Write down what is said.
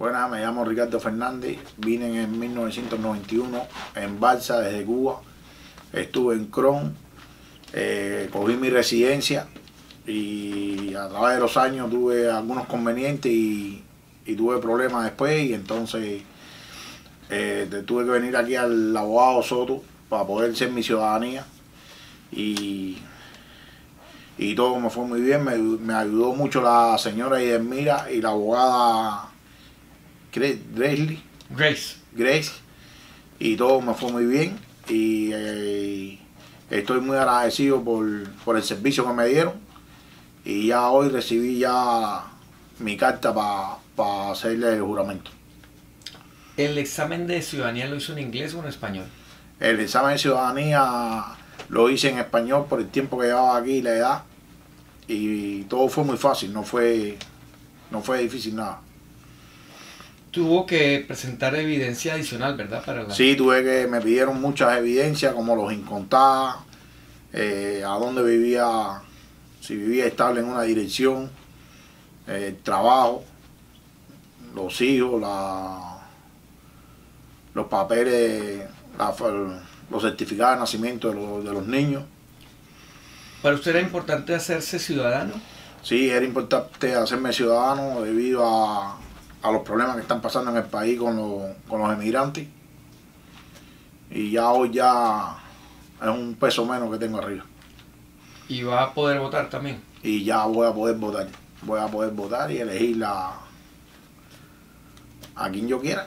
Buenas, me llamo Ricardo Fernández, vine en 1991 en Balsa desde Cuba, estuve en Cron, eh, cogí mi residencia y a través de los años tuve algunos convenientes y, tuve problemas después y entonces eh, tuve que venir aquí al abogado Soto para poder ser mi ciudadanía y, y todo me fue muy bien, me, me ayudó mucho la señora Idelmira y la abogada Grace, Grace. Grace y todo me fue muy bien y eh, estoy muy agradecido por, por el servicio que me dieron y ya hoy recibí ya mi carta para hacerle el juramento. ¿El examen de ciudadanía lo hizo en inglés o en español? El examen de ciudadanía lo hice en español por el tiempo que llevaba aquí y la edad. Y todo fue muy fácil, no fue, no fue difícil nada. Tuvo que presentar evidencia adicional, ¿verdad? Para Sí, tuve que, me pidieron muchas evidencias como los incontados, eh, a dónde vivía, si vivía estable en una dirección, el eh, trabajo, los hijos, la, los papeles, los certificados de nacimiento de los, niños. ¿Para usted era importante hacerse ciudadano? Sí, era importante hacerme ciudadano debido a, los problemas que están pasando en el país con, los emigrantes. Y ya hoy ya es un peso menos que tengo arriba. ¿Y va a poder votar también? Y ya voy a poder votar. Voy a poder votar y elegir la, a quien yo quiera.